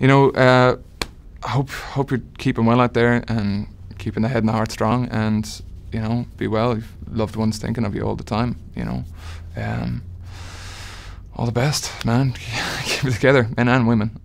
you know, uh, I hope hope you're keeping well out there and keeping the head and the heart strong, and you know, be well. You've loved ones thinking of you all the time. You know, um, all the best, man. Keep it together, men and women.